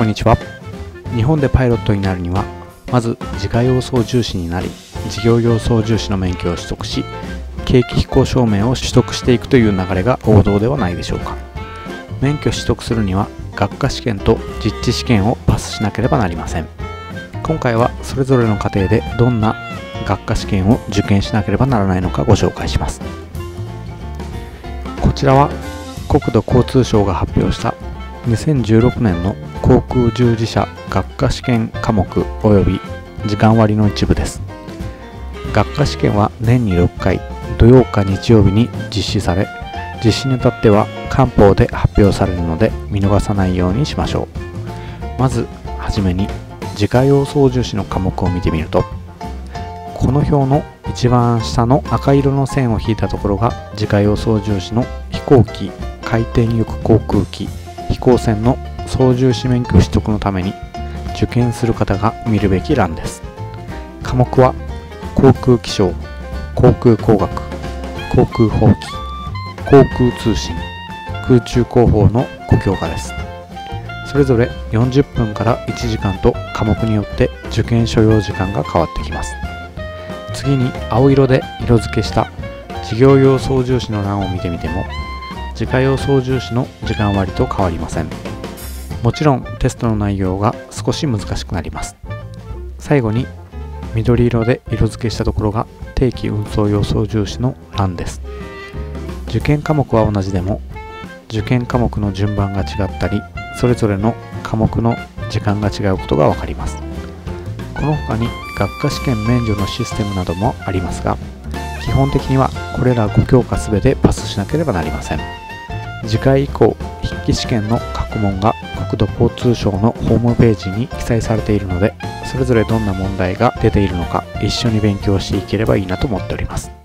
こんにちは。日本でパイロットになるにはまず自家用操縦士になり事業用操縦士の免許を取得し景気飛行証明を取得していくという流れが王道ではないでしょうか。免許取得するには学科試験と実地試験をパスしなければなりません。今回はそれぞれの過程でどんな学科試験を受験しなければならないのかご紹介します。こちらは国土交通省が発表した2016年の航空従事者学科試験科目及び時間割の一部です。学科試験は年に6回土曜か日曜日に実施され実施にあたっては官報で発表されるので見逃さないようにしましょう。まずはじめに自家用操縦士の科目を見てみるとこの表の一番下の赤色の線を引いたところが自家用操縦士の飛行機回転翼航空機飛行船の操縦士免許取得のために受験する方が見るべき欄です。科目は航空気象航空工学航空法規航空通信空中広報の5教科です。それぞれ40分から1時間と科目によって受験所要時間が変わってきます。次に青色で色付けした事業用操縦士の欄を見てみても自家用操縦士の時間割と変わりません。もちろんテストの内容が少し難しくなります。最後に緑色で色付けしたところが定期運送用操縦士の欄です。受験科目は同じでも受験科目の順番が違ったりそれぞれの科目の時間が違うことが分かります。この他に学科試験免除のシステムなどもありますが基本的にはこれら5教科全てパスしなければなりません。次回以降筆記試験の過去問が国土交通省のホームページに記載されているのでそれぞれどんな問題が出ているのか一緒に勉強していければいいなと思っております。